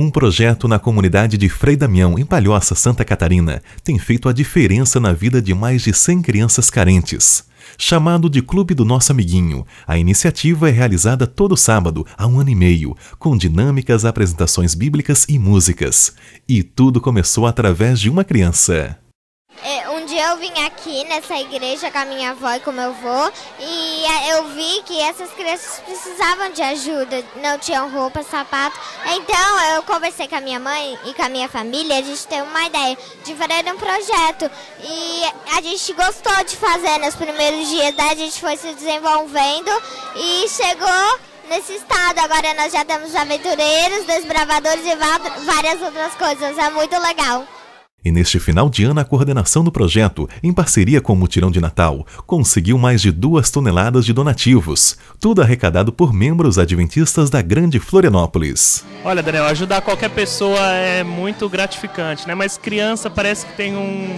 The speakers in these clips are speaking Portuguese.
Um projeto na comunidade de Frei Damião, em Palhoça, Santa Catarina, tem feito a diferença na vida de mais de 100 crianças carentes. Chamado de Clube do Nosso Amiguinho, a iniciativa é realizada todo sábado, há um ano e meio, com dinâmicas, apresentações bíblicas e músicas. E tudo começou através de uma criança. É, dia eu vim aqui nessa igreja com a minha avó e com meu avô e é, eu vi que essas crianças precisavam de ajuda, não tinham roupa, sapato. Então eu conversei com a minha mãe e com a minha família, a gente teve uma ideia de fazer um projeto e a gente gostou de fazer nos primeiros dias, daí a gente foi se desenvolvendo e chegou nesse estado. Agora nós já temos aventureiros, desbravadores e várias outras coisas, é muito legal. E neste final de ano, a coordenação do projeto, em parceria com o Mutirão de Natal, conseguiu mais de duas toneladas de donativos, tudo arrecadado por membros adventistas da Grande Florianópolis. Olha, Daniel, ajudar qualquer pessoa é muito gratificante, né? Mas criança parece que tem um,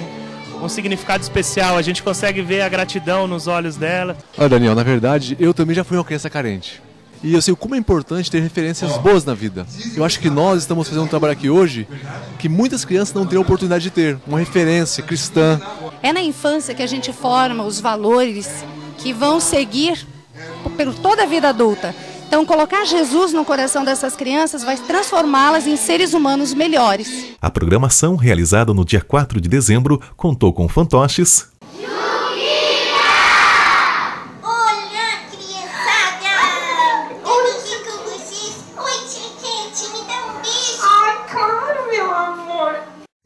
um significado especial, a gente consegue ver a gratidão nos olhos dela. Olha, Daniel, na verdade, eu também já fui uma criança carente. E eu sei como é importante ter referências boas na vida. Eu acho que nós estamos fazendo um trabalho aqui hoje que muitas crianças não têm a oportunidade de ter, uma referência cristã. É na infância que a gente forma os valores que vão seguir por toda a vida adulta. Então, colocar Jesus no coração dessas crianças vai transformá-las em seres humanos melhores. A programação, realizada no dia 4 de dezembro, contou com fantoches,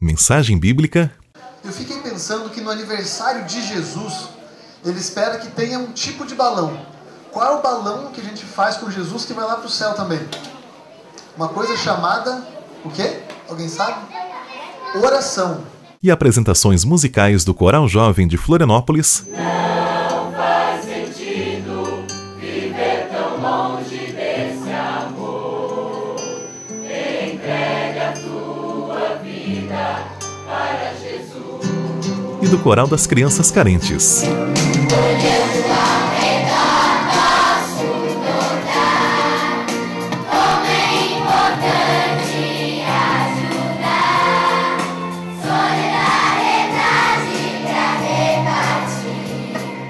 Mensagem bíblica. Eu fiquei pensando que no aniversário de Jesus, ele espera que tenha um tipo de balão. Qual é o balão que a gente faz com Jesus que vai lá para o céu também? Uma coisa chamada. O quê? Alguém sabe? Oração. E apresentações musicais do Coral Jovem de Florianópolis. Do Coral das Crianças Carentes.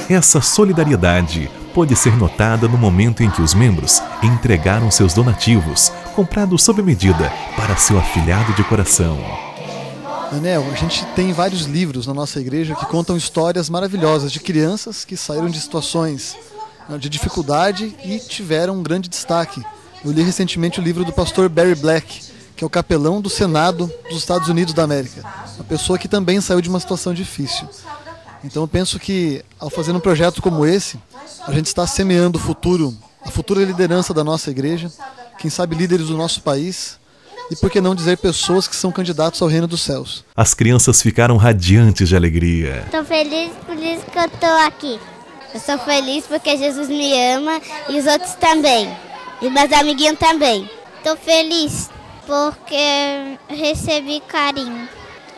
Essa solidariedade pode ser notada no momento em que os membros entregaram seus donativos, comprados sob medida, para seu afilhado de coração. Anel, a gente tem vários livros na nossa igreja que contam histórias maravilhosas de crianças que saíram de situações né, de dificuldade e tiveram um grande destaque. Eu li recentemente o livro do pastor Barry Black, que é o capelão do Senado dos Estados Unidos da América, uma pessoa que também saiu de uma situação difícil. Então eu penso que ao fazer um projeto como esse, a gente está semeando o futuro, a futura liderança da nossa igreja, quem sabe líderes do nosso país, e por que não dizer pessoas que são candidatos ao reino dos céus. As crianças ficaram radiantes de alegria. Estou feliz por isso que eu estou aqui. Eu sou feliz porque Jesus me ama e os outros também. E meus amiguinhos também. Estou feliz porque recebi carinho.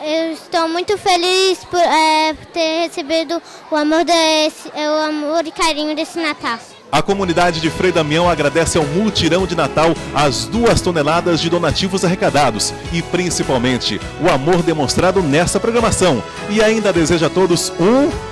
Eu estou muito feliz por, é, ter recebido o amor, desse, o amor e carinho desse Natal. A comunidade de Frei Damião agradece ao Multirão de Natal as duas toneladas de donativos arrecadados e principalmente o amor demonstrado nesta programação. E ainda deseja a todos um.